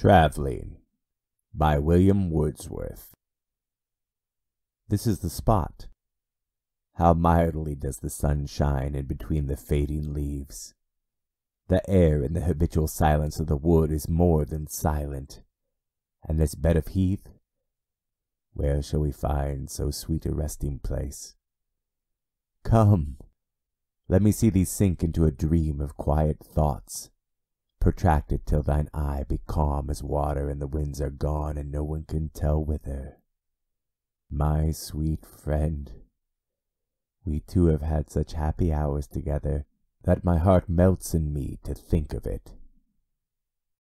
Traveling by William Wordsworth. This is the spot. How mildly does the sun shine in between the fading leaves. The air in the habitual silence of the wood is more than silent. And this bed of heath, where shall we find so sweet a resting place? Come, let me see thee sink into a dream of quiet thoughts protracted till thine eye be calm as water and the winds are gone and no one can tell whither. My sweet friend, we two have had such happy hours together that my heart melts in me to think of it.